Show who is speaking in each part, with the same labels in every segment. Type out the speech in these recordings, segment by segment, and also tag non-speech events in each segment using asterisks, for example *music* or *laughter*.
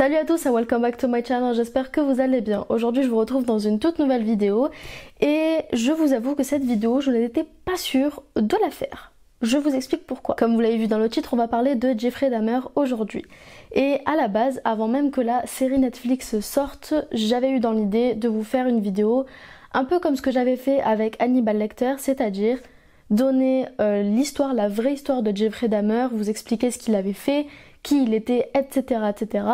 Speaker 1: Salut à tous et welcome back to my channel, j'espère que vous allez bien. Aujourd'hui je vous retrouve dans une toute nouvelle vidéo et je vous avoue que cette vidéo je n'étais pas sûre de la faire. Je vous explique pourquoi. Comme vous l'avez vu dans le titre, on va parler de Jeffrey Dahmer aujourd'hui. Et à la base, avant même que la série Netflix sorte, j'avais eu dans l'idée de vous faire une vidéo un peu comme ce que j'avais fait avec Hannibal Lecter, c'est-à-dire donner euh, l'histoire, la vraie histoire de Jeffrey Dahmer, vous expliquer ce qu'il avait fait, qui il était, etc., etc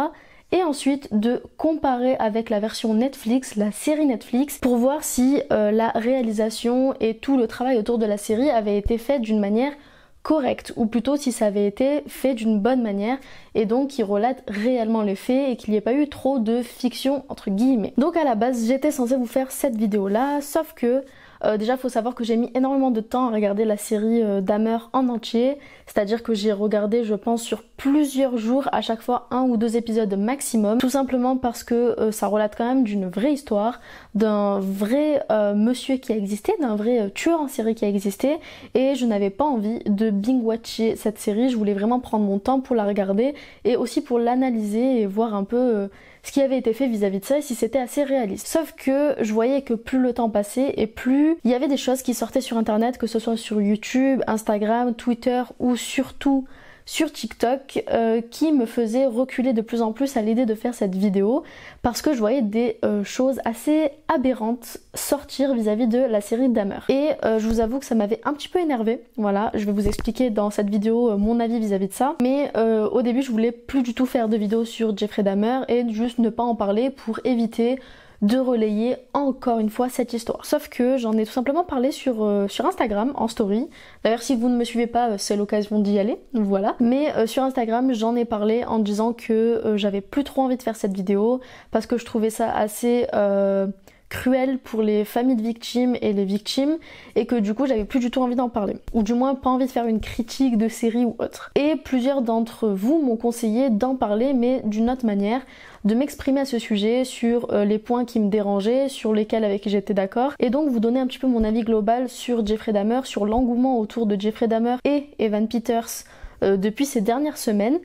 Speaker 1: et ensuite de comparer avec la version Netflix, la série Netflix, pour voir si euh, la réalisation et tout le travail autour de la série avait été fait d'une manière correcte, ou plutôt si ça avait été fait d'une bonne manière, et donc qui relate réellement les faits et qu'il n'y ait pas eu trop de fiction entre guillemets. Donc à la base j'étais censée vous faire cette vidéo là, sauf que euh, déjà, faut savoir que j'ai mis énormément de temps à regarder la série euh, en entier. C'est-à-dire que j'ai regardé, je pense, sur plusieurs jours, à chaque fois un ou deux épisodes maximum. Tout simplement parce que euh, ça relate quand même d'une vraie histoire, d'un vrai monsieur qui a existé, d'un vrai tueur en série qui a existé. Et je n'avais pas envie de bing-watcher cette série. Je voulais vraiment prendre mon temps pour la regarder et aussi pour l'analyser et voir un peu ce qui avait été fait vis-à-vis de ça et si c'était assez réaliste. Sauf que je voyais que plus le temps passait et plus il y avait des choses qui sortaient sur internet, que ce soit sur YouTube, Instagram, Twitter ou surtout sur TikTok euh, qui me faisait reculer de plus en plus à l'idée de faire cette vidéo parce que je voyais des euh, choses assez aberrantes sortir vis-à-vis de la série Dahmer. Et euh, je vous avoue que ça m'avait un petit peu énervé. Voilà, je vais vous expliquer dans cette vidéo mon avis vis-à-vis de ça. Mais au début, je voulais plus du tout faire de vidéo sur Jeffrey Dahmer et juste ne pas en parler pour éviter de relayer encore une fois cette histoire. Sauf que j'en ai tout simplement parlé sur, euh, Instagram en story. D'ailleurs si vous ne me suivez pas, euh, c'est l'occasion d'y aller, voilà. Mais euh, sur Instagram j'en ai parlé en disant que j'avais plus trop envie de faire cette vidéo parce que je trouvais ça assez cruel pour les familles de victimes et les victimes et que du coup j'avais plus du tout envie d'en parler ou du moins pas envie de faire une critique de série ou autre. Et plusieurs d'entre vous m'ont conseillé d'en parler mais d'une autre manière, de m'exprimer à ce sujet sur euh, les points qui me dérangeaient, sur lesquels avec j'étais d'accord et donc vous donner un petit peu mon avis global sur Jeffrey Dahmer, sur l'engouement autour de Jeffrey Dahmer et Evan Peters euh, depuis ces dernières semaines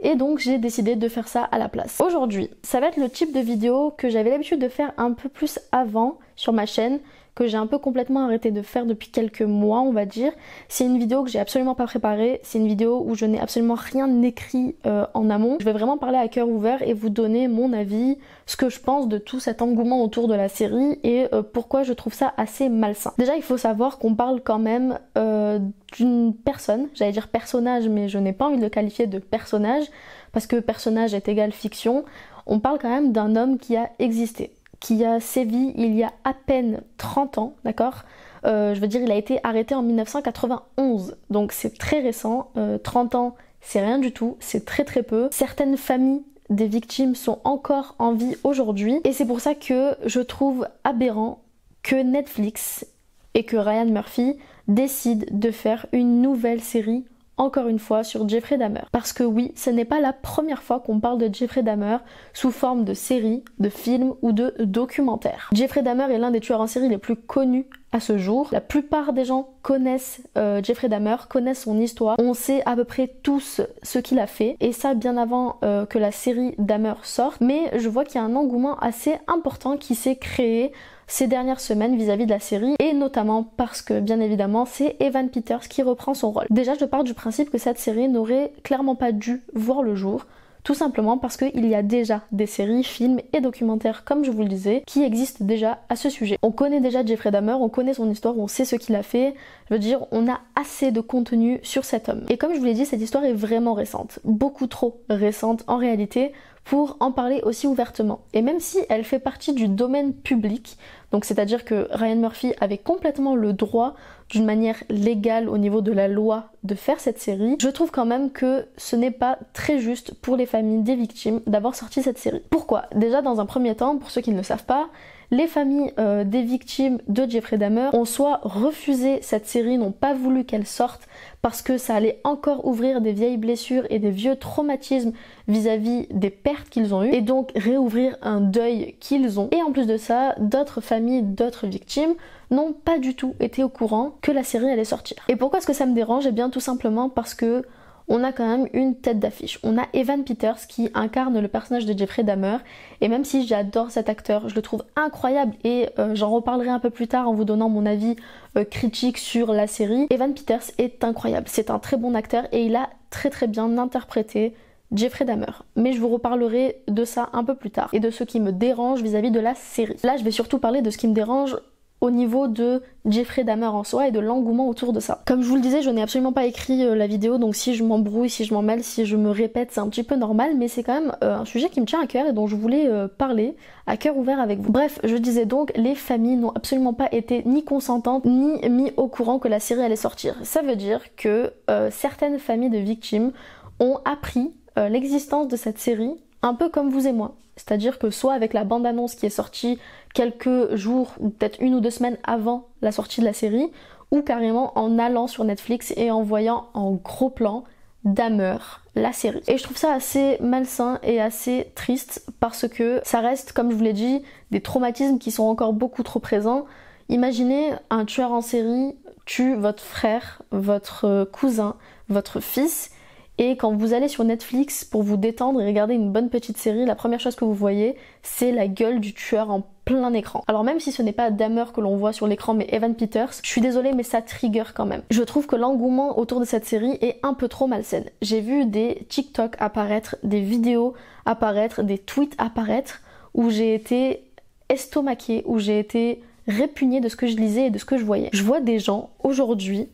Speaker 1: et donc j'ai décidé de faire ça à la place. Aujourd'hui, ça va être le type de vidéo que j'avais l'habitude de faire un peu plus avant sur ma chaîne, que j'ai un peu complètement arrêté de faire depuis quelques mois, on va dire. C'est une vidéo que j'ai absolument pas préparée, c'est une vidéo où je n'ai absolument rien écrit euh, en amont. Je vais vraiment parler à cœur ouvert et vous donner mon avis, ce que je pense de tout cet engouement autour de la série et euh, pourquoi je trouve ça assez malsain. Déjà, il faut savoir qu'on parle quand même euh, d'une personne, j'allais dire personnage, mais je n'ai pas envie de le qualifier de personnage parce que personnage est égal fiction. On parle quand même d'un homme qui a existé qui a sévi il y a à peine 30 ans, d'accord? Euh, Je veux dire, il a été arrêté en 1991, donc c'est très récent. 30 euh, ans, c'est rien du tout, c'est très très peu. Certaines familles des victimes sont encore en vie aujourd'hui, et c'est pour ça que je trouve aberrant que Netflix et que Ryan Murphy décident de faire une nouvelle série encore une fois sur Jeffrey Dahmer. Parce que oui, ce n'est pas la première fois qu'on parle de Jeffrey Dahmer sous forme de série, de film ou de documentaire. Jeffrey Dahmer est l'un des tueurs en série les plus connus à ce jour. La plupart des gens connaissent euh, Jeffrey Dahmer, connaissent son histoire. On sait à peu près tous ce qu'il a fait et ça bien avant euh, que la série Dahmer sorte. Mais je vois qu'il y a un engouement assez important qui s'est créé ces dernières semaines vis-à-vis de la série et notamment parce que bien évidemment c'est Evan Peters qui reprend son rôle. Déjà je pars du principe que cette série n'aurait clairement pas dû voir le jour tout simplement parce qu'il y a déjà des séries, films et documentaires, comme je vous le disais, qui existent déjà à ce sujet. On connaît déjà Jeffrey Dahmer, on connaît son histoire, on sait ce qu'il a fait. Je veux dire, on a assez de contenu sur cet homme. Et comme je vous l'ai dit, cette histoire est vraiment récente. Beaucoup trop récente en réalité pour en parler aussi ouvertement. Et même si elle fait partie du domaine public, donc c'est-à-dire que Ryan Murphy avait complètement le droit d'une manière légale au niveau de la loi de faire cette série, je trouve quand même que ce n'est pas très juste pour les familles des victimes d'avoir sorti cette série. Pourquoi? Déjà dans un premier temps, pour ceux qui ne le savent pas, les familles euh, des victimes de Jeffrey Dahmer ont soit refusé cette série, n'ont pas voulu qu'elle sorte parce que ça allait encore ouvrir des vieilles blessures et des vieux traumatismes vis-à-vis des pertes qu'ils ont eues et donc réouvrir un deuil qu'ils ont. Et en plus de ça, d'autres familles, d'autres victimes n'ont pas du tout été au courant que la série allait sortir. Et pourquoi est-ce que ça me dérange? Eh bien tout simplement parce que on a quand même une tête d'affiche. On a Evan Peters qui incarne le personnage de Jeffrey Dahmer. Et même si j'adore cet acteur, je le trouve incroyable et euh, j'en reparlerai un peu plus tard en vous donnant mon avis euh, critique sur la série. Evan Peters est incroyable. C'est un très bon acteur et il a très très bien interprété Jeffrey Dahmer. Mais je vous reparlerai de ça un peu plus tard et de ce qui me dérange vis-à-vis -vis de la série. Là, je vais surtout parler de ce qui me dérange au niveau de Jeffrey Dahmer en soi et de l'engouement autour de ça. Comme je vous le disais, je n'ai absolument pas écrit euh, la vidéo, donc si je m'embrouille, si je m'en mêle, si je me répète, c'est un petit peu normal, mais c'est quand même euh, un sujet qui me tient à cœur et dont je voulais euh, parler à cœur ouvert avec vous. Bref, je disais donc, les familles n'ont absolument pas été ni consentantes, ni mis au courant que la série allait sortir. Ça veut dire que certaines familles de victimes ont appris l'existence de cette série un peu comme vous et moi. C'est-à-dire que soit avec la bande-annonce qui est sortie quelques jours ou peut-être une ou deux semaines avant la sortie de la série, ou carrément en allant sur Netflix et en voyant en gros plan Dahmer, la série. Et je trouve ça assez malsain et assez triste parce que ça reste, comme je vous l'ai dit, des traumatismes qui sont encore beaucoup trop présents. Imaginez un tueur en série tue votre frère, votre cousin, votre fils et quand vous allez sur Netflix pour vous détendre et regarder une bonne petite série, la première chose que vous voyez, c'est la gueule du tueur en plein écran. Alors même si ce n'est pas Dahmer que l'on voit sur l'écran mais Evan Peters, je suis désolée mais ça trigger quand même. Je trouve que l'engouement autour de cette série est un peu trop malsaine. J'ai vu des TikTok apparaître, des vidéos apparaître, des tweets apparaître où j'ai été estomaquée, où j'ai été répugnée de ce que je lisais et de ce que je voyais. Je vois des gens aujourd'hui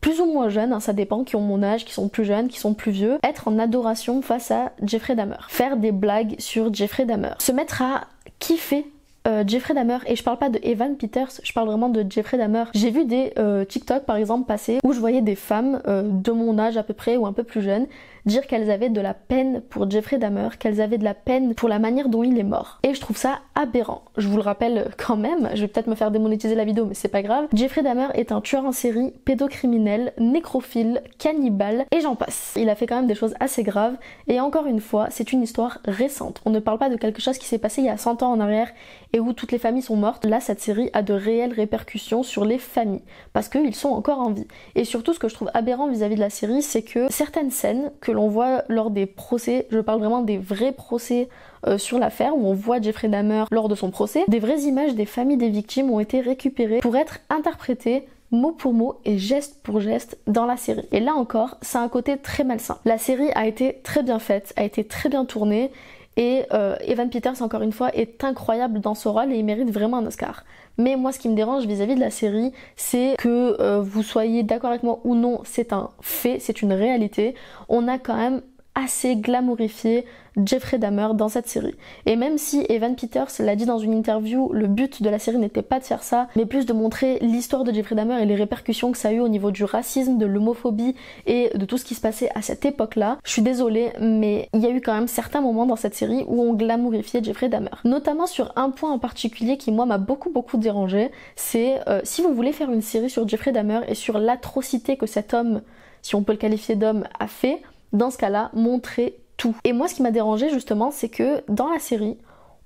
Speaker 1: plus ou moins jeunes, hein, ça dépend, qui ont mon âge, qui sont plus jeunes, qui sont plus vieux, être en adoration face à Jeffrey Dahmer, faire des blagues sur Jeffrey Dahmer, se mettre à kiffer euh, Jeffrey Dahmer et je parle pas de Evan Peters, je parle vraiment de Jeffrey Dahmer. J'ai vu des euh, TikTok par exemple passer où je voyais des femmes euh, de mon âge à peu près ou un peu plus jeunes dire qu'elles avaient de la peine pour Jeffrey Dahmer, qu'elles avaient de la peine pour la manière dont il est mort. Et je trouve ça aberrant. Je vous le rappelle quand même, je vais peut-être me faire démonétiser la vidéo mais c'est pas grave. Jeffrey Dahmer est un tueur en série, pédocriminel, nécrophile, cannibale et j'en passe. Il a fait quand même des choses assez graves et encore une fois, c'est une histoire récente. On ne parle pas de quelque chose qui s'est passé il y a 100 ans en arrière et où toutes les familles sont mortes. Là, cette série a de réelles répercussions sur les familles parce qu'ils sont encore en vie. Et surtout, ce que je trouve aberrant vis-à-vis de la série, c'est que certaines scènes l'on voit lors des procès, je parle vraiment des vrais procès euh, sur l'affaire où on voit Jeffrey Dahmer lors de son procès, des vraies images des familles des victimes ont été récupérées pour être interprétées mot pour mot et geste pour geste dans la série. Et là encore, c'est un côté très malsain. La série a été très bien faite, a été très bien tournée et euh, Evan Peters, encore une fois, est incroyable dans ce rôle et il mérite vraiment un Oscar. Mais moi, ce qui me dérange vis-à-vis de la série, c'est que euh, vous soyez d'accord avec moi ou non, c'est un fait, c'est une réalité. On a quand même assez glamourifié Jeffrey Dahmer dans cette série. Et même si Evan Peters l'a dit dans une interview, le but de la série n'était pas de faire ça, mais plus de montrer l'histoire de Jeffrey Dahmer et les répercussions que ça a eu au niveau du racisme, de l'homophobie et de tout ce qui se passait à cette époque-là. Je suis désolée, mais il y a eu quand même certains moments dans cette série où on glamourifiait Jeffrey Dahmer. Notamment sur un point en particulier qui moi m'a beaucoup beaucoup dérangé, c'est euh, si vous voulez faire une série sur Jeffrey Dahmer et sur l'atrocité que cet homme, si on peut le qualifier d'homme, a fait, dans ce cas-là, montrer tout. Et moi, ce qui m'a dérangé justement, c'est que dans la série,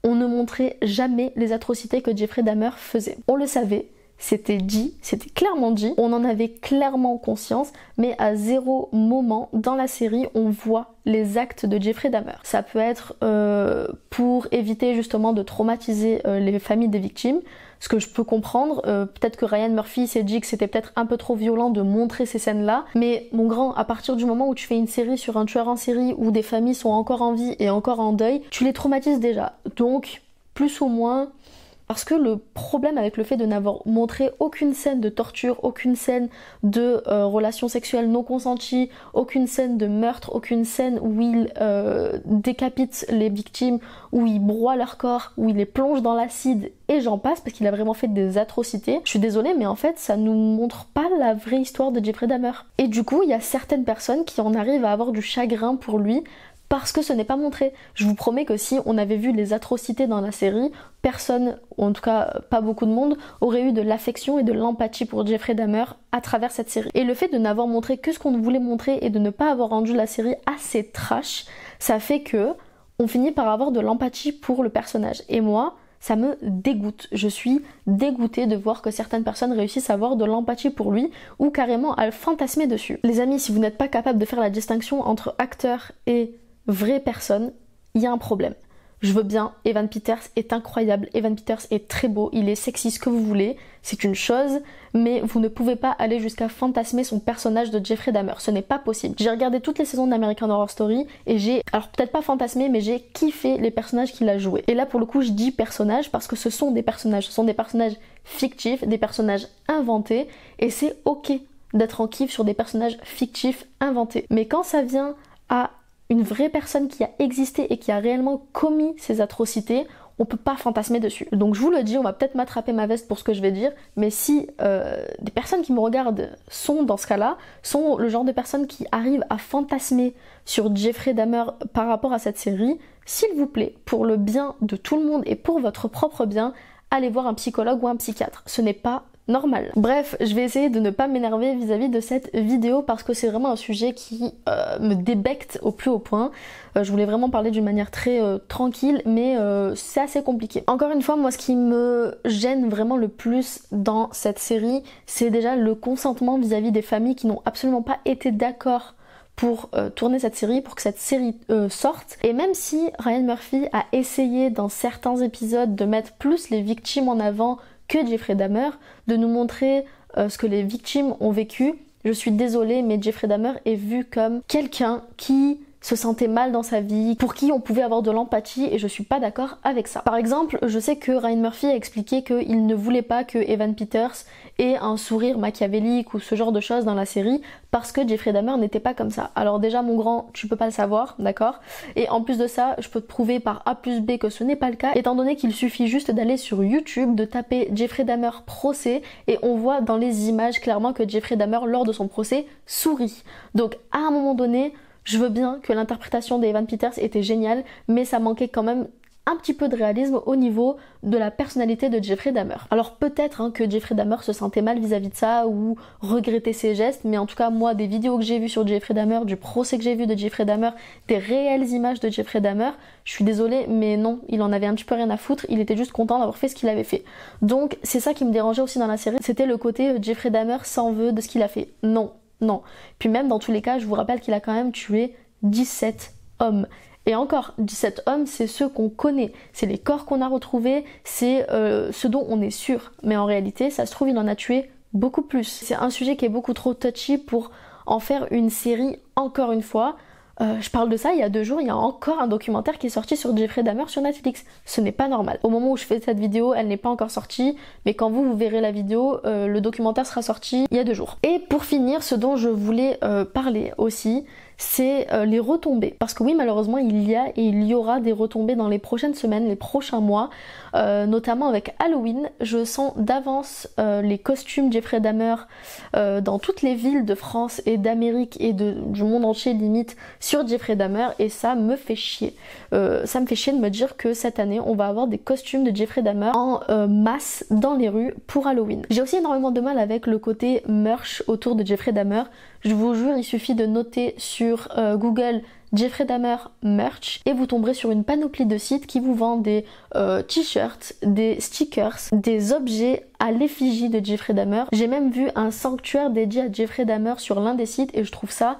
Speaker 1: on ne montrait jamais les atrocités que Jeffrey Dahmer faisait. On le savait, c'était dit, c'était clairement dit, on en avait clairement conscience, mais à zéro moment dans la série on voit les actes de Jeffrey Dahmer. Ça peut être euh, pour éviter justement de traumatiser euh, les familles des victimes, ce que je peux comprendre. Euh, peut-être que Ryan Murphy s'est dit que c'était peut-être un peu trop violent de montrer ces scènes-là, mais mon grand, à partir du moment où tu fais une série sur un tueur en série où des familles sont encore en vie et encore en deuil, tu les traumatises déjà. Donc, plus ou moins, parce que le problème avec le fait de n'avoir montré aucune scène de torture, aucune scène de euh, relations sexuelles non consenties, aucune scène de meurtre, aucune scène où il euh, décapite les victimes, où il broie leur corps, où il les plonge dans l'acide et j'en passe parce qu'il a vraiment fait des atrocités. Je suis désolée mais en fait ça nous montre pas la vraie histoire de Jeffrey Dahmer. Et du coup il y a certaines personnes qui en arrivent à avoir du chagrin pour lui parce que ce n'est pas montré. Je vous promets que si on avait vu les atrocités dans la série, personne, ou en tout cas pas beaucoup de monde, aurait eu de l'affection et de l'empathie pour Jeffrey Dahmer à travers cette série. Et le fait de n'avoir montré que ce qu'on voulait montrer et de ne pas avoir rendu la série assez trash, ça fait que on finit par avoir de l'empathie pour le personnage. Et moi, ça me dégoûte. Je suis dégoûtée de voir que certaines personnes réussissent à avoir de l'empathie pour lui ou carrément à le fantasmer dessus. Les amis, si vous n'êtes pas capable de faire la distinction entre acteur et vraie personne, il y a un problème. Je veux bien, Evan Peters est incroyable, Evan Peters est très beau, il est sexy, ce que vous voulez, c'est une chose, mais vous ne pouvez pas aller jusqu'à fantasmer son personnage de Jeffrey Dahmer, ce n'est pas possible. J'ai regardé toutes les saisons d'American Horror Story et j'ai, alors peut-être pas fantasmé, mais j'ai kiffé les personnages qu'il a joués. Et là pour le coup je dis personnages parce que ce sont des personnages, ce sont des personnages fictifs, des personnages inventés, et c'est ok d'être en kiff sur des personnages fictifs inventés. Mais quand ça vient à une vraie personne qui a existé et qui a réellement commis ces atrocités, on peut pas fantasmer dessus. Donc je vous le dis, on va peut-être m'attraper ma veste pour ce que je vais dire, mais si euh, des personnes qui me regardent sont dans ce cas-là, sont le genre de personnes qui arrivent à fantasmer sur Jeffrey Dahmer par rapport à cette série, s'il vous plaît, pour le bien de tout le monde et pour votre propre bien, allez voir un psychologue ou un psychiatre. Ce n'est pas normal. Bref, je vais essayer de ne pas m'énerver vis-à-vis de cette vidéo parce que c'est vraiment un sujet qui euh, me débecte au plus haut point. Euh, je voulais vraiment parler d'une manière très euh, tranquille, mais c'est assez compliqué. Encore une fois, moi ce qui me gêne vraiment le plus dans cette série, c'est déjà le consentement vis-à-vis -vis des familles qui n'ont absolument pas été d'accord pour tourner cette série, pour que cette série sorte. Et même si Ryan Murphy a essayé dans certains épisodes de mettre plus les victimes en avant que Jeffrey Dahmer, de nous montrer euh, ce que les victimes ont vécu. Je suis désolée, mais Jeffrey Dahmer est vu comme quelqu'un qui se sentait mal dans sa vie, pour qui on pouvait avoir de l'empathie et je suis pas d'accord avec ça. Par exemple, je sais que Ryan Murphy a expliqué qu'il ne voulait pas que Evan Peters ait un sourire machiavélique ou ce genre de choses dans la série parce que Jeffrey Dahmer n'était pas comme ça. Alors déjà mon grand, tu peux pas le savoir, d'accord? Et en plus de ça, je peux te prouver par A plus B que ce n'est pas le cas, étant donné qu'il suffit juste d'aller sur YouTube, de taper Jeffrey Dahmer procès et on voit dans les images clairement que Jeffrey Dahmer lors de son procès sourit. Donc à un moment donné, je veux bien que l'interprétation d'Evan Peters était géniale, mais ça manquait quand même un petit peu de réalisme au niveau de la personnalité de Jeffrey Dahmer. Alors peut-être hein, que Jeffrey Dahmer se sentait mal vis-à-vis de ça ou regrettait ses gestes, mais en tout cas moi des vidéos que j'ai vues sur Jeffrey Dahmer, du procès que j'ai vu de Jeffrey Dahmer, des réelles images de Jeffrey Dahmer, je suis désolée mais non, il en avait un petit peu rien à foutre, il était juste content d'avoir fait ce qu'il avait fait. Donc c'est ça qui me dérangeait aussi dans la série, c'était le côté euh, Jeffrey Dahmer s'en veut de ce qu'il a fait. Non, non. Puis même dans tous les cas, je vous rappelle qu'il a quand même tué 17 hommes. Et encore, 17 hommes, c'est ceux qu'on connaît, c'est les corps qu'on a retrouvés, c'est euh, ce dont on est sûr. Mais en réalité, ça se trouve, il en a tué beaucoup plus. C'est un sujet qui est beaucoup trop touchy pour en faire une série encore une fois. Euh, je parle de ça il y a deux jours, il y a encore un documentaire qui est sorti sur Jeffrey Dahmer sur Netflix. Ce n'est pas normal. Au moment où je fais cette vidéo, elle n'est pas encore sortie, mais quand vous, vous verrez la vidéo, euh, le documentaire sera sorti il y a deux jours. Et pour finir, ce dont je voulais parler aussi, c'est euh, les retombées. Parce que oui, malheureusement, il y a et il y aura des retombées dans les prochaines semaines, les prochains mois, euh, notamment avec Halloween. Je sens d'avance euh, les costumes Jeffrey Dahmer dans toutes les villes de France et d'Amérique et du monde entier limite sur Jeffrey Dahmer et ça me fait chier. ça me fait chier de me dire que cette année, on va avoir des costumes de Jeffrey Dahmer en masse dans les rues pour Halloween. J'ai aussi énormément de mal avec le côté merch autour de Jeffrey Dahmer. Je vous jure, il suffit de noter sur euh, Google Jeffrey Dahmer merch et vous tomberez sur une panoplie de sites qui vous vendent des euh, t-shirts, des stickers, des objets à l'effigie de Jeffrey Dahmer. J'ai même vu un sanctuaire dédié à Jeffrey Dahmer sur l'un des sites et je trouve ça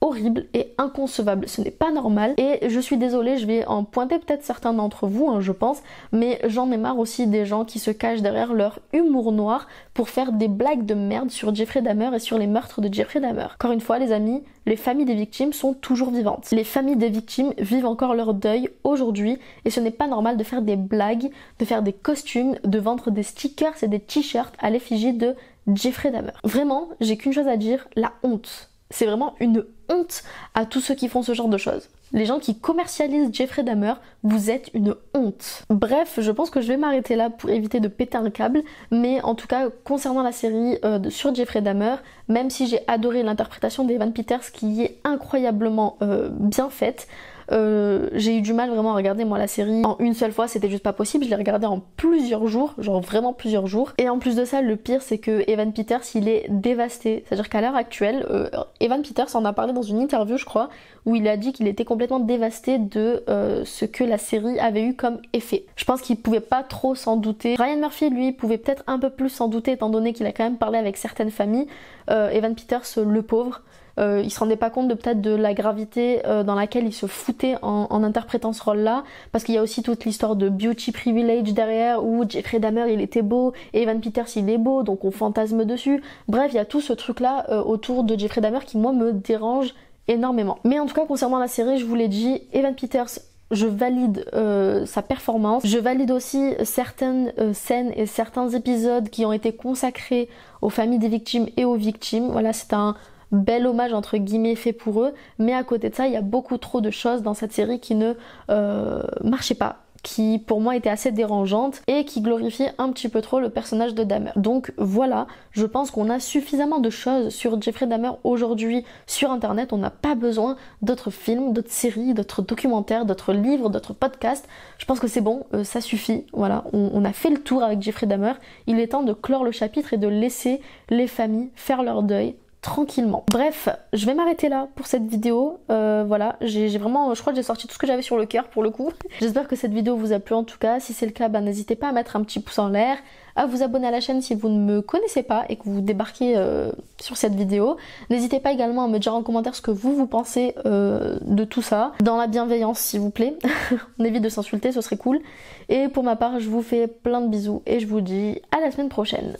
Speaker 1: horrible et inconcevable. Ce n'est pas normal et je suis désolée, je vais en pointer peut-être certains d'entre vous, hein, je pense, mais j'en ai marre aussi des gens qui se cachent derrière leur humour noir pour faire des blagues de merde sur Jeffrey Dahmer et sur les meurtres de Jeffrey Dahmer. Encore une fois, les amis, les familles des victimes sont toujours vivantes. Les familles des victimes vivent encore leur deuil aujourd'hui et ce n'est pas normal de faire des blagues, de faire des costumes, de vendre des stickers et des t-shirts à l'effigie de Jeffrey Dahmer. Vraiment, j'ai qu'une chose à dire, la honte c'est vraiment une honte à tous ceux qui font ce genre de choses. Les gens qui commercialisent Jeffrey Dahmer, vous êtes une honte. Bref, je pense que je vais m'arrêter là pour éviter de péter un câble, mais en tout cas, concernant la série euh, sur Jeffrey Dahmer, même si j'ai adoré l'interprétation d'Evan Peters qui est incroyablement euh, bien faite, Euh, j'ai eu du mal vraiment à regarder moi la série en une seule fois, c'était juste pas possible. Je l'ai regardé en plusieurs jours, genre vraiment plusieurs jours. Et en plus de ça, le pire c'est que Evan Peters il est dévasté. C'est-à-dire qu'à l'heure actuelle, euh, Evan Peters en a parlé dans une interview, je crois, où il a dit qu'il était complètement dévasté de euh, ce que la série avait eu comme effet. Je pense qu'il pouvait pas trop s'en douter. Ryan Murphy, lui, pouvait peut-être un peu plus s'en douter étant donné qu'il a quand même parlé avec certaines familles. Evan Peters, le pauvre, euh, il se rendait pas compte de peut-être de la gravité euh, dans laquelle il se foutait en, interprétant ce rôle-là, parce qu'il y a aussi toute l'histoire de beauty privilege derrière, où Jeffrey Dahmer il était beau, et Evan Peters il est beau, donc on fantasme dessus. Bref, il y a tout ce truc-là euh, autour de Jeffrey Dahmer qui moi me dérange énormément. Mais en tout cas concernant la série, je vous l'ai dit, Evan Peters je valide sa performance. Je valide aussi certaines scènes et certains épisodes qui ont été consacrés aux familles des victimes et aux victimes. Voilà, c'est un bel hommage entre guillemets fait pour eux, mais à côté de ça, il y a beaucoup trop de choses dans cette série qui ne euh, marchaient pas qui pour moi était assez dérangeante et qui glorifie un petit peu trop le personnage de Dahmer. Donc voilà, je pense qu'on a suffisamment de choses sur Jeffrey Dahmer aujourd'hui sur internet, on n'a pas besoin d'autres films, d'autres séries, d'autres documentaires, d'autres livres, d'autres podcasts. Je pense que c'est bon, euh, ça suffit. Voilà, on, on, a fait le tour avec Jeffrey Dahmer. Il est temps de clore le chapitre et de laisser les familles faire leur deuil tranquillement. Bref, je vais m'arrêter là pour cette vidéo. Euh, voilà, j'ai vraiment, je crois que j'ai sorti tout ce que j'avais sur le cœur pour le coup. *laughs* J'espère que cette vidéo vous a plu en tout cas. Si c'est le cas, ben, n'hésitez pas à mettre un petit pouce en l'air, à vous abonner à la chaîne si vous ne me connaissez pas et que vous débarquez euh, sur cette vidéo. N'hésitez pas également à me dire en commentaire ce que vous vous pensez euh, de tout ça. Dans la bienveillance s'il vous plaît. *laughs* On évite de s'insulter, ce serait cool. Et pour ma part, je vous fais plein de bisous et je vous dis à la semaine prochaine.